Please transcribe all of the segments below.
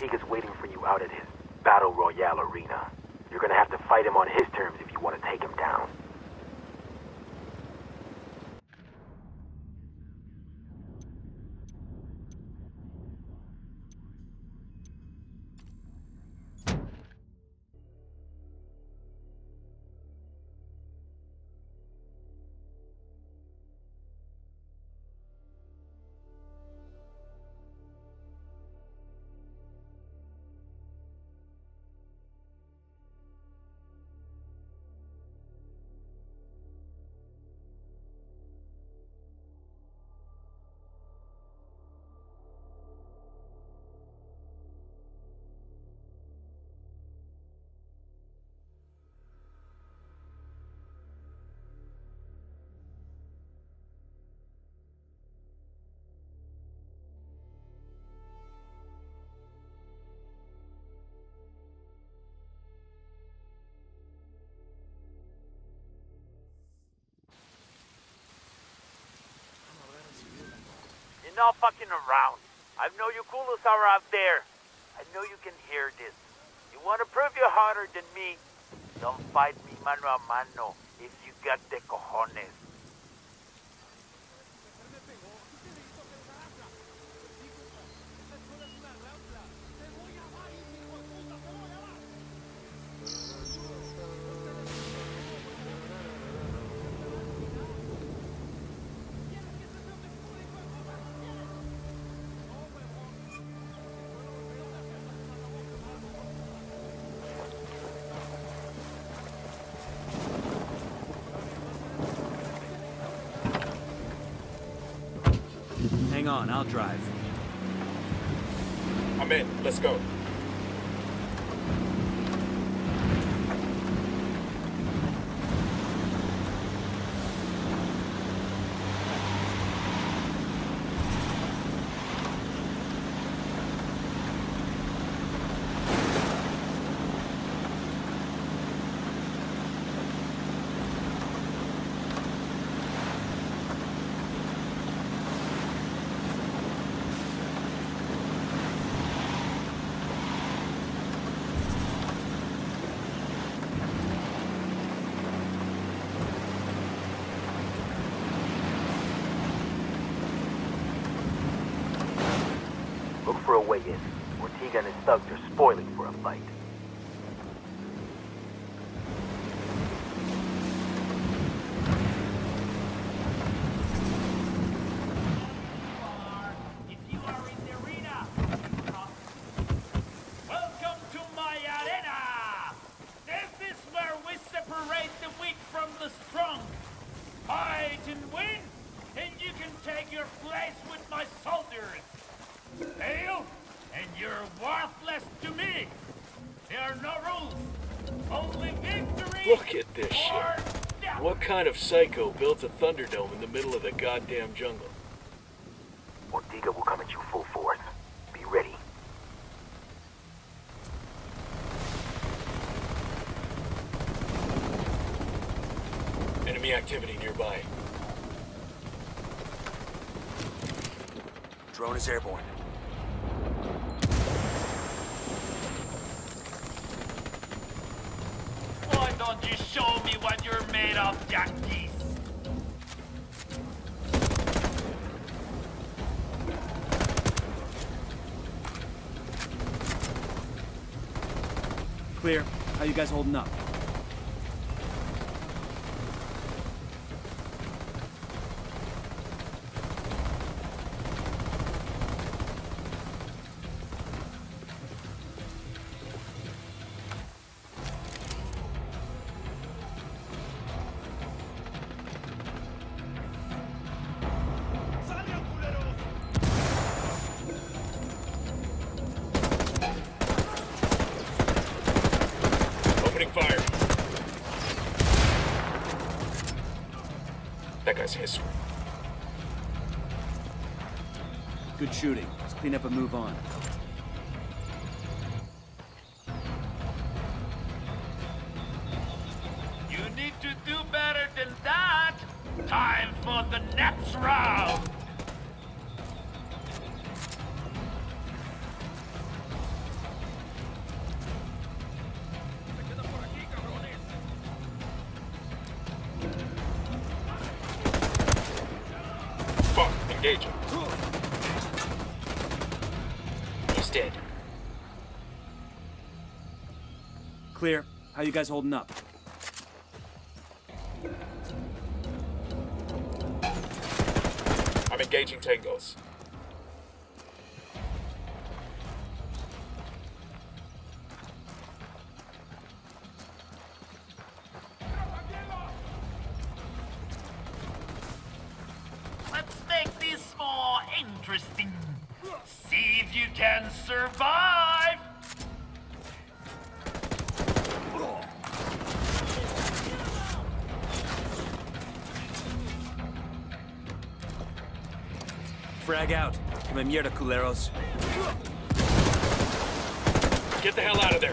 Ortega's waiting for you out at his Battle Royale arena. You're gonna have to fight him on his terms if you want to take him down. Not fucking around. I know you coolers are out there. I know you can hear this. You want to prove you're harder than me? Don't fight me mano a mano if you got the cojones. Hang on, I'll drive. I'm in. Let's go. Way in. Ortega and his thugs are spoiling for a fight. If you are in the arena, welcome to my arena. This is where we separate the weak from the strong. Fight and win, and you can take your place with my soldiers. Fail, and you're worthless to me. There are no rules, only victory. Look at this shit. What kind of psycho built a Thunderdome in the middle of the goddamn jungle? Ortega will come at you full force. Be ready. Enemy activity nearby. Drone is airborne. Why don't you show me what you're made of, Yankees? Clear. How you guys holding up? That guy's history. Good shooting. Let's clean up and move on. You need to do better than that. Time for the next round. Engaging. He's dead. Clear. How you guys holding up? I'm engaging tangos. Frag out. Come mierda, culeros. Get the hell out of there.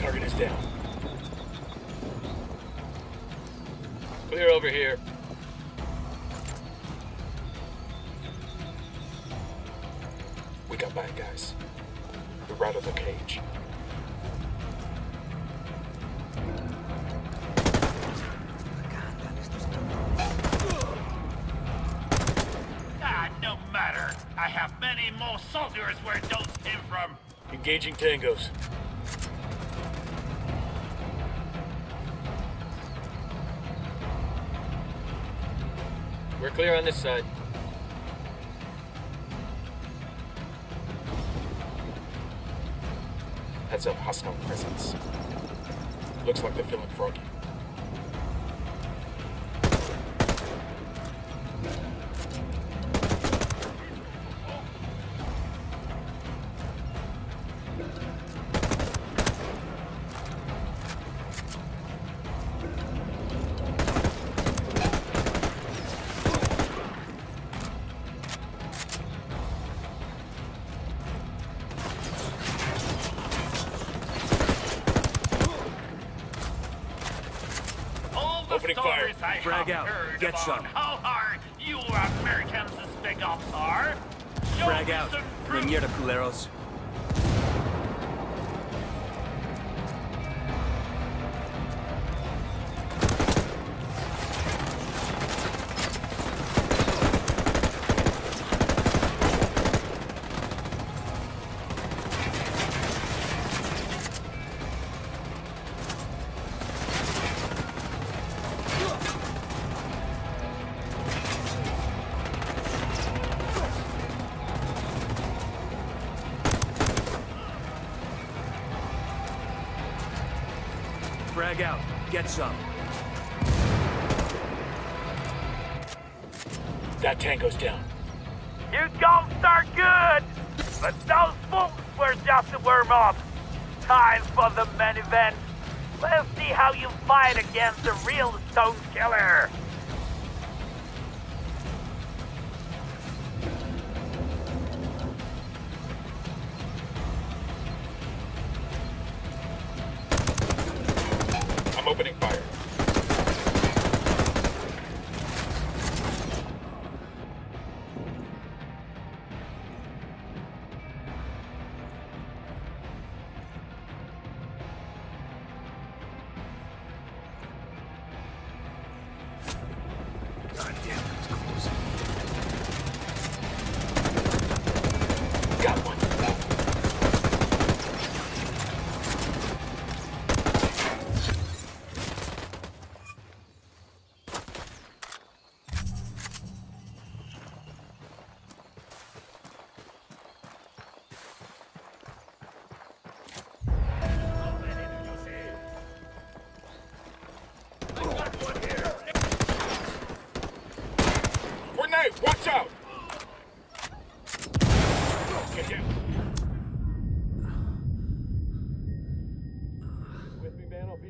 Target is down. Clear over here. We got bad guys. We're out of the cage. Engaging tangos. We're clear on this side. Heads up, hostile presence. Looks like they're feeling froggy. Opening stories fire. I Frag out. Get about some. how hard you Americans as big ops are. Show Frag me out. some Come proof. mierda, culeros. Frag out. Get some. That tango's down. You don't start good, but those fools were just a warm up. Time for the main event. Let's see how you fight against the real stone killer. Opening fire. God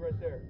right there.